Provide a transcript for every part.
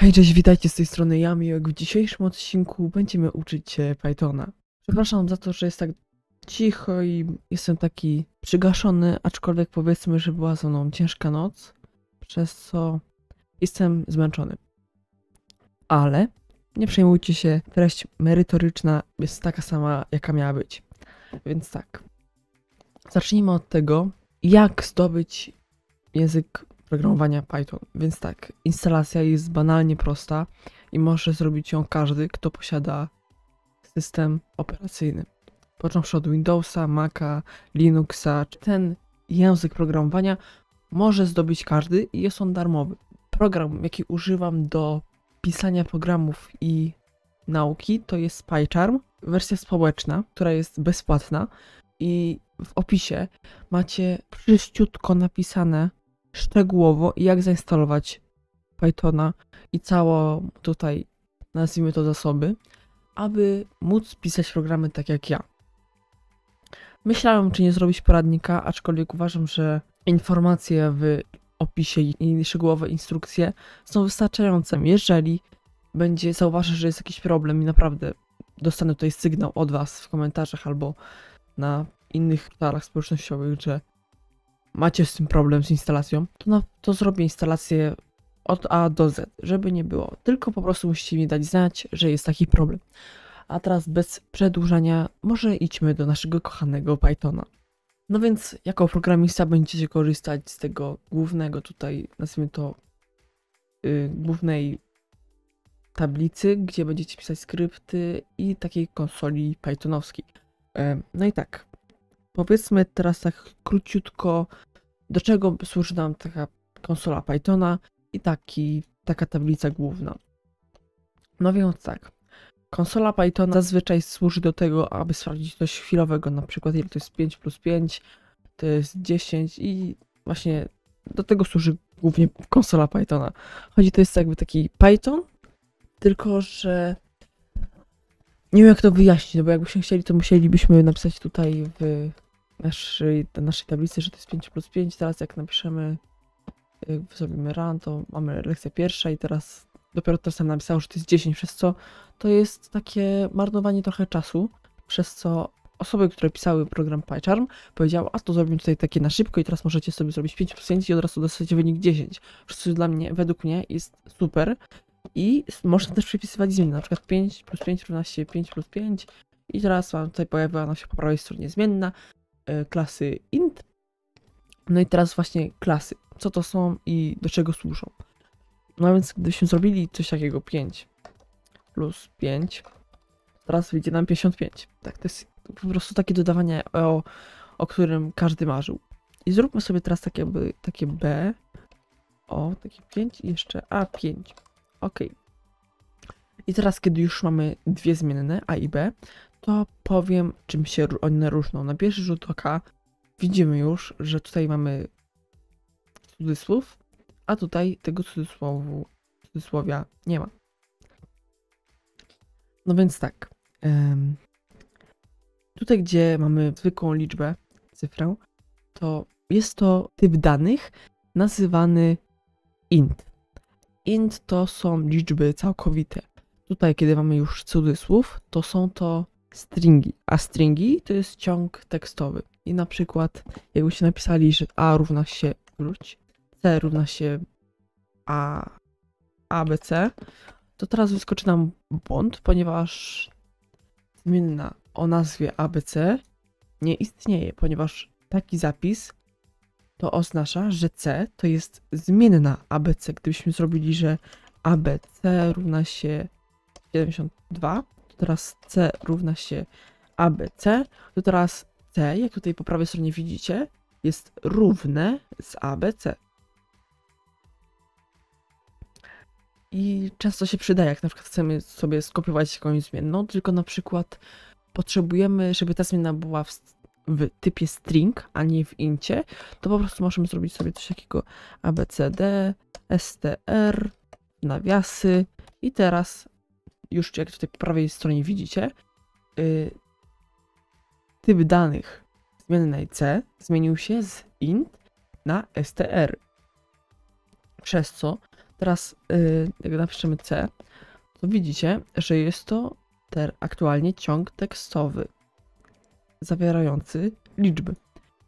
Hej, cześć, witajcie z tej strony Jami. Jak w dzisiejszym odcinku będziemy uczyć się Pythona. Przepraszam za to, że jest tak cicho i jestem taki przygaszony, aczkolwiek powiedzmy, że była ze mną ciężka noc, przez co jestem zmęczony. Ale nie przejmujcie się, treść merytoryczna jest taka sama, jaka miała być. Więc tak, zacznijmy od tego, jak zdobyć język programowania Python. Więc tak, instalacja jest banalnie prosta i może zrobić ją każdy, kto posiada system operacyjny. Począwszy od Windowsa, Maca, Linuxa, ten język programowania może zdobyć każdy i jest on darmowy. Program, jaki używam do pisania programów i nauki, to jest PyCharm, wersja społeczna, która jest bezpłatna i w opisie macie przyściutko napisane szczegółowo, jak zainstalować Pythona i całą tutaj, nazwijmy to zasoby, aby móc pisać programy tak jak ja. Myślałem, czy nie zrobić poradnika, aczkolwiek uważam, że informacje w opisie i szczegółowe instrukcje są wystarczające. Jeżeli będzie zauważyć, że jest jakiś problem i naprawdę dostanę tutaj sygnał od Was w komentarzach albo na innych portalach społecznościowych, że macie z tym problem z instalacją, to, na, to zrobię instalację od A do Z, żeby nie było. Tylko po prostu musicie mi dać znać, że jest taki problem. A teraz bez przedłużania, może idźmy do naszego kochanego Pythona. No więc, jako programista będziecie korzystać z tego głównego tutaj, nazwijmy to, yy, głównej tablicy, gdzie będziecie pisać skrypty i takiej konsoli pythonowskiej. Yy, no i tak, powiedzmy teraz tak króciutko, do czego służy nam taka konsola Pythona i taki, taka tablica główna. No więc tak, konsola Pythona zazwyczaj służy do tego, aby sprawdzić coś chwilowego, na przykład ile to jest 5 plus 5, to jest 10 i właśnie do tego służy głównie konsola Pythona. Chodzi to jest jakby taki Python, tylko że nie wiem jak to wyjaśnić, no bo jakbyśmy chcieli, to musielibyśmy napisać tutaj w naszej, naszej tablicy, że to jest 5 plus 5. Teraz jak napiszemy, jak zrobimy run, to mamy lekcję pierwsza i teraz dopiero teraz sam napisał, że to jest 10, przez co to jest takie marnowanie trochę czasu, przez co osoby, które pisały program PyCharm powiedziały, a to zrobimy tutaj takie na szybko i teraz możecie sobie zrobić 5 plus 5 i od razu dostać wynik 10. Przez co dla mnie, według mnie jest super i można też przypisywać zmiany, na przykład 5 plus 5 równa się 5 plus 5 i teraz mam tutaj pojawiła nam się po prawej stronie zmienna, klasy int. No i teraz właśnie klasy. Co to są i do czego służą. No więc gdybyśmy zrobili coś takiego 5 plus 5, teraz wyjdzie nam 55. Tak, to jest po prostu takie dodawanie, o, o którym każdy marzył. I zróbmy sobie teraz takie, takie B, o, takie 5 i jeszcze A5. Ok. I teraz, kiedy już mamy dwie zmienne, A i B, to powiem, czym się one różnią. Na pierwszy rzut oka widzimy już, że tutaj mamy cudzysłów, a tutaj tego cudzysłowu, cudzysłowia nie ma. No więc tak. Tutaj, gdzie mamy zwykłą liczbę, cyfrę, to jest to typ danych nazywany int. Int to są liczby całkowite. Tutaj, kiedy mamy już cudzysłów, to są to stringi, a stringi to jest ciąg tekstowy. I na przykład, jakbyście napisali, że A równa się, wróć, C równa się A, ABC, to teraz wyskoczy nam błąd, ponieważ zmienna o nazwie ABC nie istnieje, ponieważ taki zapis to oznacza, że C to jest zmienna ABC. Gdybyśmy zrobili, że ABC równa się 72, teraz C równa się ABC, to teraz C, jak tutaj po prawej stronie widzicie, jest równe z ABC. I często się przydaje, jak na przykład chcemy sobie skopiować jakąś zmienną, tylko na przykład potrzebujemy, żeby ta zmienna była w, w typie string, a nie w incie, to po prostu możemy zrobić sobie coś takiego abcd, str, nawiasy i teraz już jak tutaj po prawej stronie widzicie, yy, typ danych zmiennej C zmienił się z int na str. Przez co Teraz, yy, jak napiszemy C, to widzicie, że jest to ter aktualnie ciąg tekstowy zawierający liczby.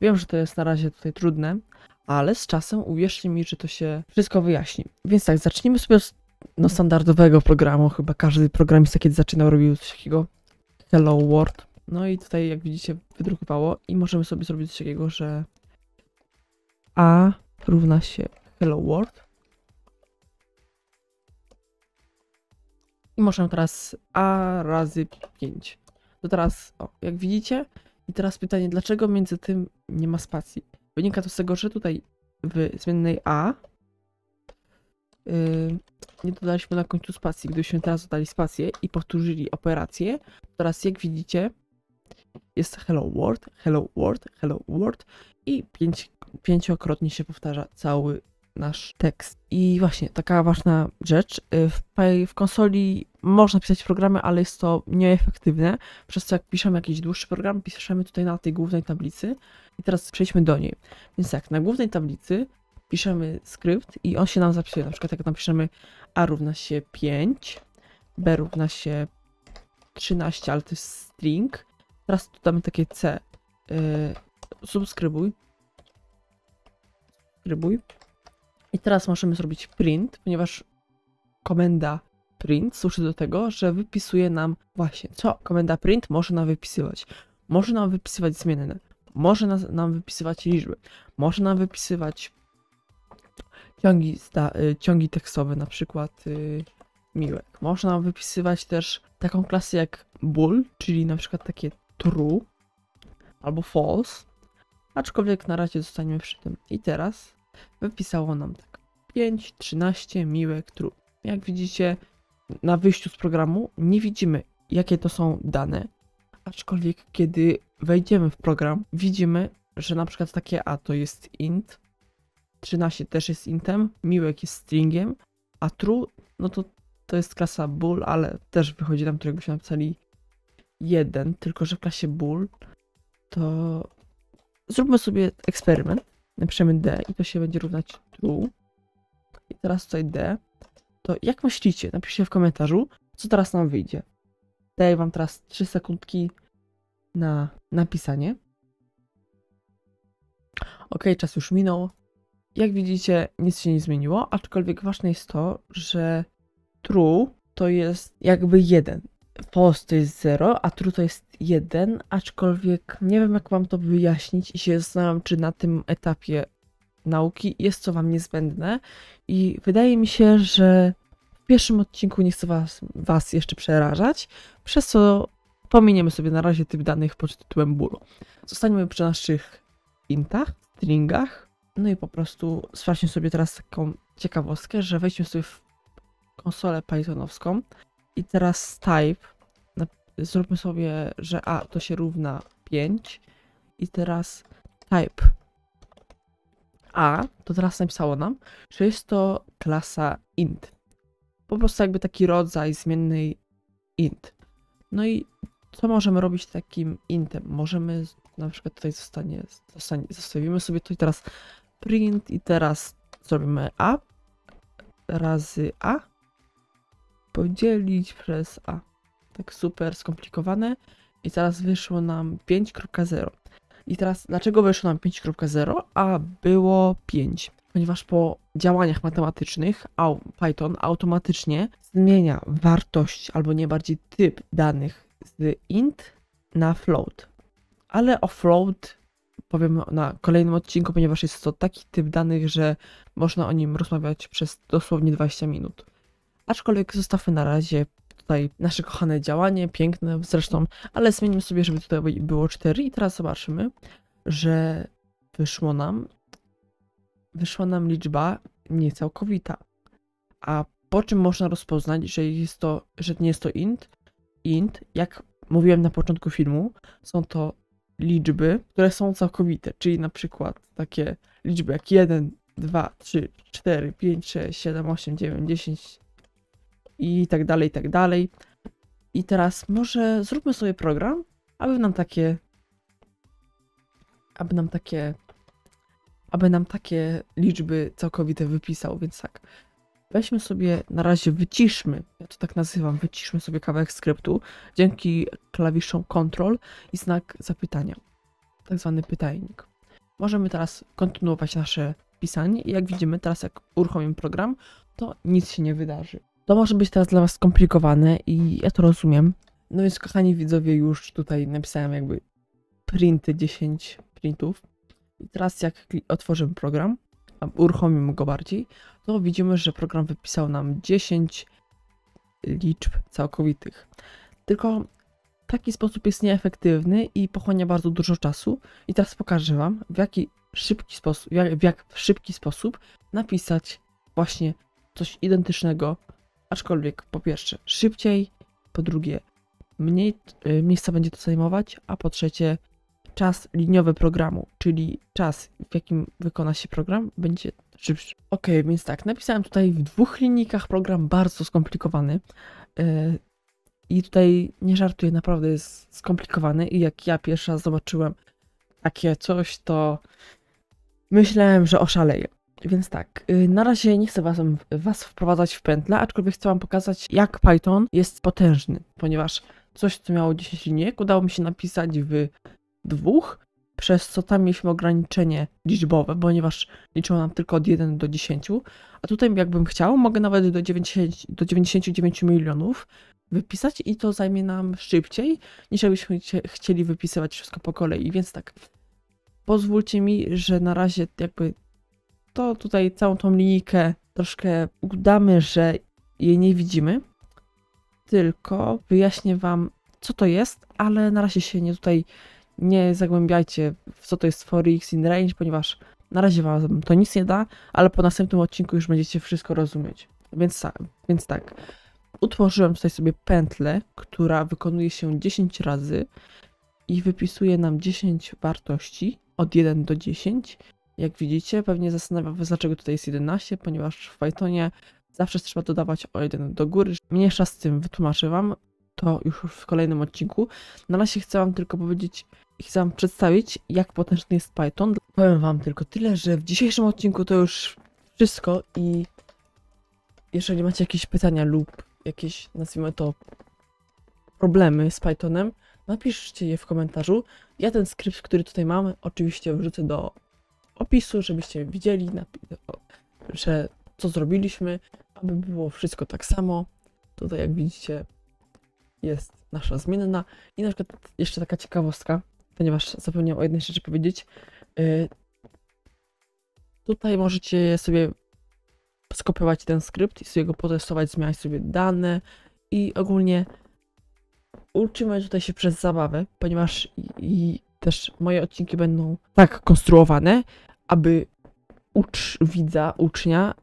Wiem, że to jest na razie tutaj trudne, ale z czasem uwierzcie mi, że to się wszystko wyjaśni. Więc tak, zacznijmy sobie no, standardowego programu. Chyba każdy programista, kiedy zaczynał, robił coś takiego Hello World. No i tutaj, jak widzicie, wydrukowało i możemy sobie zrobić coś takiego, że A równa się Hello World. I możemy teraz A razy 5. To teraz, o, jak widzicie, i teraz pytanie, dlaczego między tym nie ma spacji? Wynika to z tego, że tutaj w zmiennej A yy, nie dodaliśmy na końcu spacji. Gdybyśmy teraz dodali spację i powtórzyli operację, teraz jak widzicie jest hello world, hello world, hello world i pięć, pięciokrotnie się powtarza cały nasz tekst. I właśnie taka ważna rzecz, y, w, w konsoli można pisać programy, ale jest to nieefektywne, przez co jak piszemy jakiś dłuższy program, piszemy tutaj na tej głównej tablicy i teraz przejdźmy do niej. Więc tak, na głównej tablicy piszemy skrypt i on się nam zapisuje, na przykład jak napiszemy a równa się 5, b równa się 13, ale to jest string, teraz tu damy takie c, yy, subskrybuj, subskrybuj, i teraz możemy zrobić print, ponieważ komenda print służy do tego, że wypisuje nam właśnie, co komenda print może nam wypisywać. Może nam wypisywać zmienne, może nam wypisywać liczby, może nam wypisywać ciągi, y, ciągi tekstowe, na przykład yy, miłek. Można wypisywać też taką klasę jak bool, czyli na przykład takie true albo false, aczkolwiek na razie zostaniemy przy tym. I teraz wypisało nam tak 5, 13, miłek, true. Jak widzicie, na wyjściu z programu nie widzimy, jakie to są dane, aczkolwiek kiedy wejdziemy w program, widzimy, że na przykład takie A to jest int, 13 też jest intem, miłek jest stringiem, a true, no to to jest klasa bool, ale też wychodzi nam, któregośmy napisali 1, tylko że w klasie bool to zróbmy sobie eksperyment, napiszemy d i to się będzie równać true, i teraz tutaj D, to jak myślicie, napiszcie w komentarzu, co teraz nam wyjdzie. Daję wam teraz 3 sekundki na napisanie. Ok, czas już minął. Jak widzicie, nic się nie zmieniło, aczkolwiek ważne jest to, że true to jest jakby 1. False to jest 0, a true to jest 1, aczkolwiek nie wiem jak wam to wyjaśnić i się zastanawiam, czy na tym etapie nauki jest co Wam niezbędne i wydaje mi się, że w pierwszym odcinku nie chcę Was, was jeszcze przerażać, przez co pominiemy sobie na razie typ danych pod tytułem bólu. Zostaniemy przy naszych intach, stringach, no i po prostu sprawdźmy sobie teraz taką ciekawostkę, że wejdźmy sobie w konsolę pythonowską i teraz type, zróbmy sobie, że a to się równa 5 i teraz type a to teraz napisało nam, że jest to klasa int. Po prostu jakby taki rodzaj zmiennej int. No i co możemy robić takim intem? Możemy na przykład tutaj zostanie, zostanie zostawimy sobie tutaj teraz print i teraz zrobimy a razy a podzielić przez a. Tak super skomplikowane. I teraz wyszło nam 5.0. I teraz, dlaczego wyszło nam 5.0, a było 5? Ponieważ po działaniach matematycznych Python automatycznie zmienia wartość, albo nie bardziej typ danych z int na float. Ale o float powiem na kolejnym odcinku, ponieważ jest to taki typ danych, że można o nim rozmawiać przez dosłownie 20 minut. Aczkolwiek zostawmy na razie tutaj nasze kochane działanie, piękne zresztą, ale zmienimy sobie, żeby tutaj było 4 i teraz zobaczymy, że wyszło nam, wyszła nam liczba niecałkowita. A po czym można rozpoznać, że jest to, że nie jest to int? Int, jak mówiłem na początku filmu, są to liczby, które są całkowite, czyli na przykład takie liczby jak 1, 2, 3, 4, 5, 6, 7, 8, 9, 10, i tak dalej, i tak dalej. I teraz może zróbmy sobie program, aby nam takie aby nam takie aby nam takie liczby całkowite wypisał, więc tak. Weźmy sobie, na razie wyciszmy, ja to tak nazywam, wyciszmy sobie kawałek skryptu dzięki klawiszom Ctrl i znak zapytania, tak zwany pytajnik. Możemy teraz kontynuować nasze pisanie i jak widzimy teraz jak uruchomimy program, to nic się nie wydarzy. To może być teraz dla Was skomplikowane i ja to rozumiem. No więc kochani widzowie, już tutaj napisałem jakby printy, 10 printów. I teraz jak otworzymy program, uruchomimy go bardziej, to widzimy, że program wypisał nam 10 liczb całkowitych. Tylko taki sposób jest nieefektywny i pochłania bardzo dużo czasu. I teraz pokażę Wam, w jaki szybki sposób, jak, w jak szybki sposób napisać właśnie coś identycznego, aczkolwiek po pierwsze szybciej, po drugie mniej y, miejsca będzie to zajmować, a po trzecie czas liniowy programu, czyli czas w jakim wykona się program będzie szybszy. Ok, więc tak, napisałem tutaj w dwóch linijkach program bardzo skomplikowany y, i tutaj nie żartuję, naprawdę jest skomplikowany i jak ja pierwszy raz zobaczyłem takie coś, to myślałem, że oszaleję. Więc tak, y, na razie nie chcę was, was wprowadzać w pętlę, aczkolwiek chcę wam pokazać, jak Python jest potężny, ponieważ coś, co miało 10 linijek, udało mi się napisać w dwóch, przez co tam mieliśmy ograniczenie liczbowe, ponieważ liczyło nam tylko od 1 do 10, a tutaj jakbym chciał, mogę nawet do, 90, do 99 milionów wypisać i to zajmie nam szybciej, niż jakbyśmy chcie- chcieli wypisywać wszystko po kolei, więc tak, pozwólcie mi, że na razie jakby to tutaj całą tą linijkę troszkę udamy, że jej nie widzimy, tylko wyjaśnię wam, co to jest, ale na razie się nie tutaj nie zagłębiajcie w co to jest for x in range, ponieważ na razie wam to nic nie da, ale po następnym odcinku już będziecie wszystko rozumieć. Więc, więc tak, utworzyłem tutaj sobie pętlę, która wykonuje się 10 razy i wypisuje nam 10 wartości od 1 do 10. Jak widzicie, pewnie zastanawia was, dlaczego tutaj jest 11, ponieważ w Pythonie zawsze trzeba dodawać o 1 do góry. Mniejsza z tym, wytłumaczę wam to już w kolejnym odcinku. Na razie chcę wam tylko powiedzieć i chcę wam przedstawić, jak potężny jest Python. Powiem wam tylko tyle, że w dzisiejszym odcinku to już wszystko i jeżeli macie jakieś pytania lub jakieś, nazwijmy to, problemy z Pythonem, napiszcie je w komentarzu. Ja ten skrypt, który tutaj mamy, oczywiście wrzucę do opisu, żebyście widzieli, że co zrobiliśmy, aby było wszystko tak samo. Tutaj, jak widzicie, jest nasza zmienna. I na przykład jeszcze taka ciekawostka, ponieważ zapomniałem o jednej rzeczy powiedzieć. Yy, tutaj możecie sobie skopiować ten skrypt i sobie go potestować, zmieniać sobie dane i ogólnie uczymy tutaj się przez zabawę, ponieważ i, i też moje odcinki będą tak konstruowane, aby ucz widza, ucznia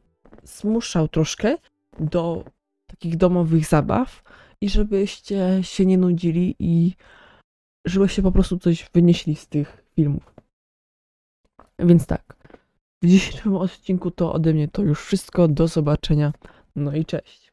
zmuszał troszkę do takich domowych zabaw i żebyście się nie nudzili i żebyście po prostu coś wynieśli z tych filmów. Więc tak, w dzisiejszym odcinku to ode mnie to już wszystko. Do zobaczenia. No i cześć.